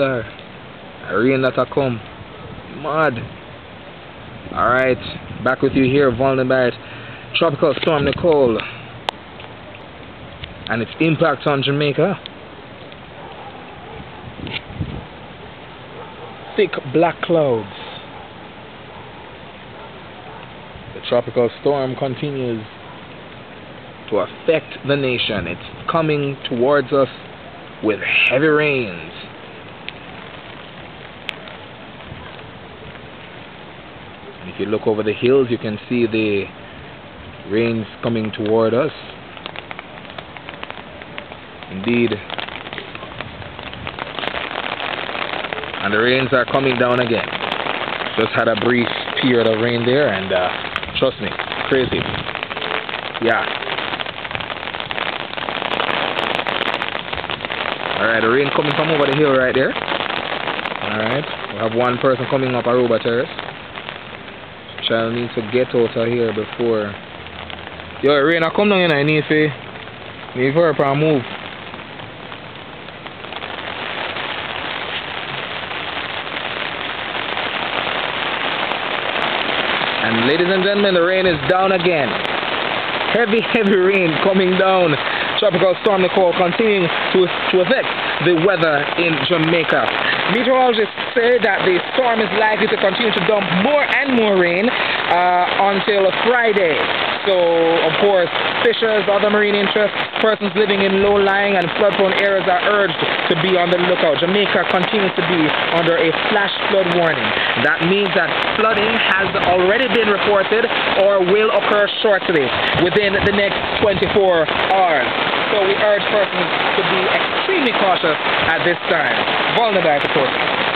Sir, rain that a come. Mad. Alright, back with you here, Volney Barrett Tropical Storm Nicole. And its impact on Jamaica. Thick black clouds. The tropical storm continues to affect the nation. It's coming towards us with heavy rains. If you look over the hills, you can see the rains coming toward us. Indeed. And the rains are coming down again. Just had a brief period of rain there, and uh, trust me, crazy. Yeah. Alright, the rain coming from over the hill right there. Alright, we have one person coming up Aruba Terrace. Child needs to get out of here before. Yo, rain, I come down here. I need to need for her move. And ladies and gentlemen, the rain is down again. Heavy, heavy rain coming down. Tropical storm Nicole continuing to, to affect the weather in Jamaica. Meteorologists say that the storm is likely to continue to dump more and more rain uh, until Friday. So, of course, fishers, other marine interests, persons living in low-lying and flood-prone areas are urged to be on the lookout. Jamaica continues to be under a flash flood warning. That means that flooding has already been reported or will occur shortly within the next 24 hours. So we urge persons to be extremely cautious at this time. Volney Barrett, of course.